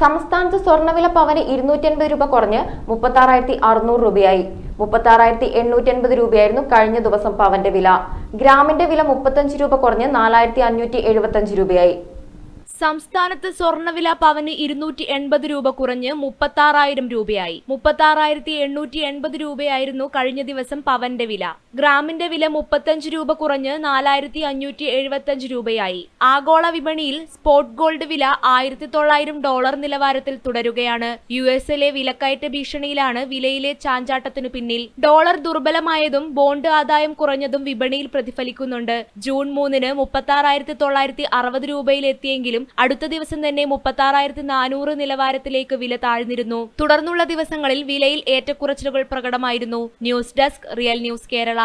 സംസ്ഥാനത്ത് സ്വർണവില പവന് ഇരുന്നൂറ്റി അൻപത് രൂപ കുറഞ്ഞ് മുപ്പത്തി ആറായിരത്തി അറുന്നൂറ് രൂപയായി. മുപ്പത്തി ആറായിരത്തി എണ്ണൂറ്റി അൻപത് രൂപയായിരുന്നു കഴിഞ്ഞ ദിവസം പവന്റെ വില. ഗ്രാമിന്റെ വില മുപ്പത്തഞ്ച് രൂപ കുറഞ്ഞ് നാലായിരത്തി അഞ്ഞൂറ്റി എഴുപത്തഞ്ച് രൂപയായി. സംസ്ഥാനത്ത് സ്വർണവില പവന് ഇരുന്നൂറ്റി എൺപത് രൂപ കുറഞ്ഞ് മുപ്പത്താറായിരം രൂപയായി. മുപ്പത്താറായിരത്തി എണ്ണൂറ്റി എൺപത് രൂപയായിരുന്നു കഴിഞ്ഞ ദിവസം പവന്റെ വില. ഗ്രാമിന്റെ വില മുപ്പത്തഞ്ച് രൂപ കുറഞ്ഞ് നാലായിരത്തി അഞ്ഞൂറ്റി എഴുപത്തഞ്ച് രൂപയായി. ആഗോള വിപണിയിൽ സ്പോട്ട് ഗോൾഡ് വില ആയിരത്തി തൊള്ളായിരം ഡോളർ നിലവാരത്തിൽ തുടരുകയാണ്. യു എസിലെ വിലക്കയറ്റ ഭീഷണിയിലാണ് വിലയിലെ ചാഞ്ചാട്ടത്തിനു പിന്നിൽ. ഡോളർ ദുർബലമായതും ബോണ്ട് ആദായം കുറഞ്ഞതും വിപണിയിൽ പ്രതിഫലിക്കുന്നുണ്ട്. ജൂൺ മൂന്നിന് മുപ്പത്താറായിരത്തി തൊള്ളായിരത്തി അറുപത് രൂപയിലെത്തിയെങ്കിലും അടുത്ത ദിവസം തന്നെ മുപ്പത്താറായിരത്തി നാനൂറ് നിലവാരത്തിലേക്ക് വില താഴ്ന്നിരുന്നു. തുടർന്നുള്ള ദിവസങ്ങളിൽ വിലയിൽ ഏറ്റക്കുറച്ചിലുകൾ പ്രകടമായിരുന്നു. News desk real news Kerala.